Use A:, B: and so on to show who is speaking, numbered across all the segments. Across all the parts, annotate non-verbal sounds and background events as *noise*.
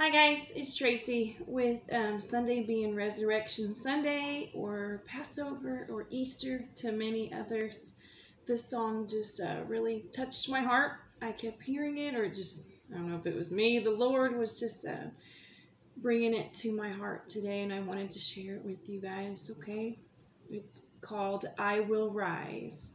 A: Hi guys, it's Tracy with um, Sunday being Resurrection Sunday or Passover or Easter to many others. This song just uh, really touched my heart. I kept hearing it or just, I don't know if it was me, the Lord was just uh, bringing it to my heart today and I wanted to share it with you guys, okay? It's called I Will Rise.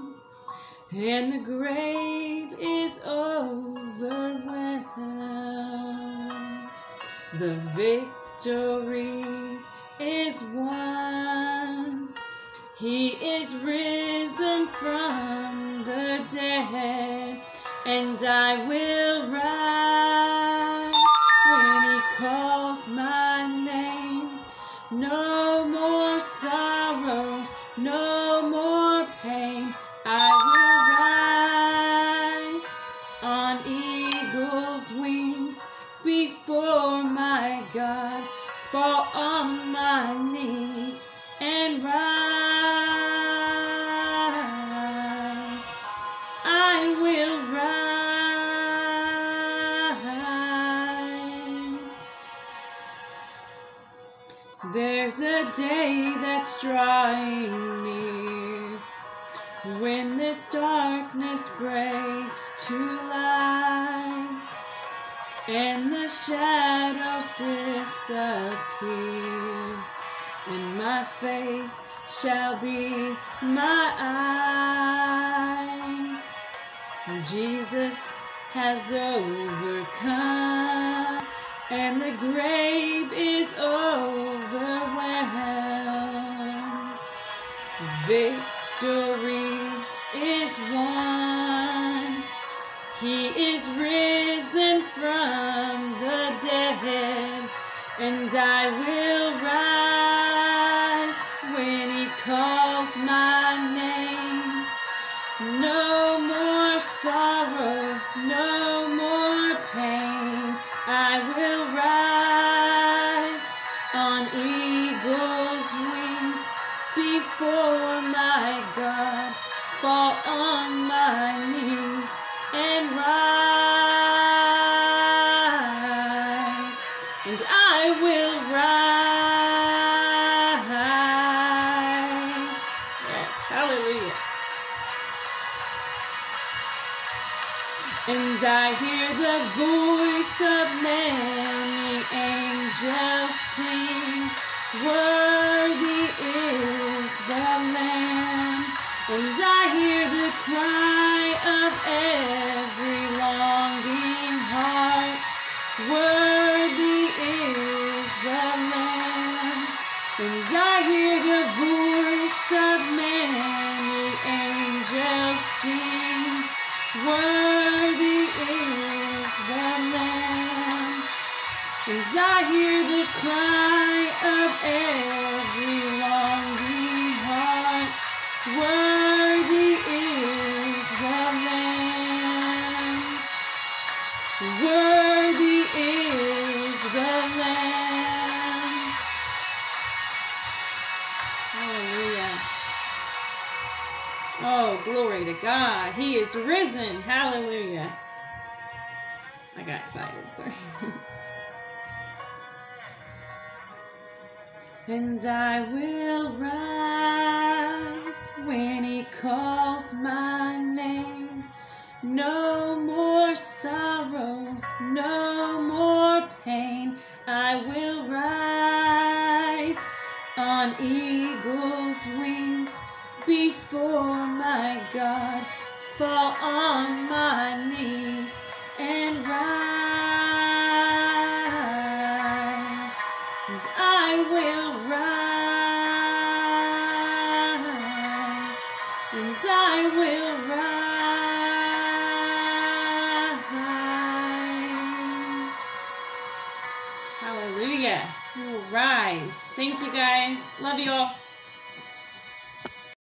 A: and the grave is overwhelmed. The victory is won. He is risen from the dead, and I will rise eagle's wings before my God, fall on my knees and rise. I will rise. There's a day that's drawing near when this darkness breaks to light and the shadows disappear and my faith shall be my eyes. Jesus has overcome and the grave is overwhelmed. Victory and I will rise when he calls my name. No more sorrow, no more pain. I will rise on eagle's wings before my And I hear the voice of many angels sing, Worthy is the Lamb. And I hear the cry of every longing heart, Worthy is the Lamb. And I hear the voice of many angels sing, Worthy is the Lamb. And I hear the cry of every longing heart, Worthy is the Lamb. Worthy is the Lamb. Hallelujah. Oh, glory to God. He is risen. Hallelujah. I got excited. Sorry. *laughs* and I will rise when he calls my name. No more sorrow, no more pain. I will rise on eagle's wings before my God. Fall on my knees I will rise, and I will rise. Hallelujah. You will rise. Thank you guys. Love you all.